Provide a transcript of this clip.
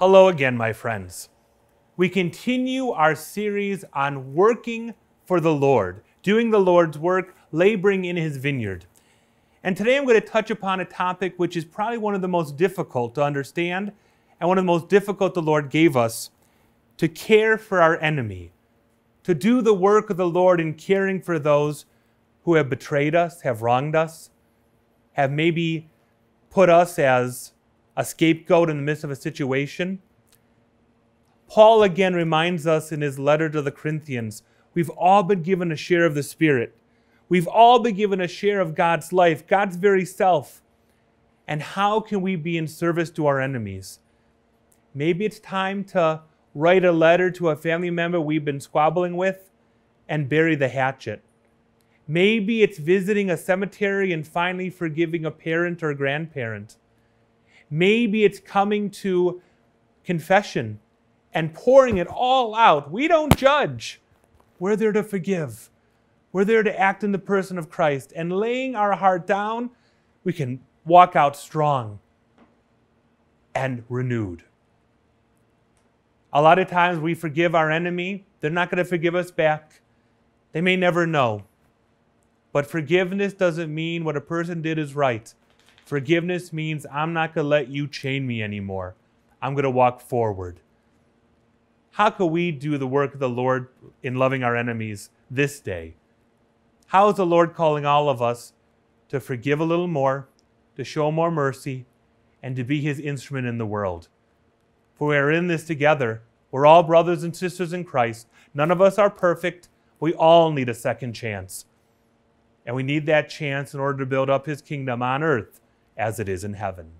Hello again, my friends. We continue our series on working for the Lord, doing the Lord's work, laboring in his vineyard. And today I'm going to touch upon a topic which is probably one of the most difficult to understand and one of the most difficult the Lord gave us to care for our enemy, to do the work of the Lord in caring for those who have betrayed us, have wronged us, have maybe put us as a scapegoat in the midst of a situation. Paul again reminds us in his letter to the Corinthians we've all been given a share of the Spirit. We've all been given a share of God's life, God's very self. And how can we be in service to our enemies? Maybe it's time to write a letter to a family member we've been squabbling with and bury the hatchet. Maybe it's visiting a cemetery and finally forgiving a parent or grandparent. Maybe it's coming to confession and pouring it all out. We don't judge. We're there to forgive. We're there to act in the person of Christ. And laying our heart down, we can walk out strong and renewed. A lot of times we forgive our enemy, they're not going to forgive us back. They may never know. But forgiveness doesn't mean what a person did is right. Forgiveness means I'm not going to let you chain me anymore. I'm going to walk forward. How can we do the work of the Lord in loving our enemies this day? How is the Lord calling all of us to forgive a little more, to show more mercy, and to be his instrument in the world? For we are in this together. We're all brothers and sisters in Christ. None of us are perfect. We all need a second chance. And we need that chance in order to build up his kingdom on earth as it is in heaven.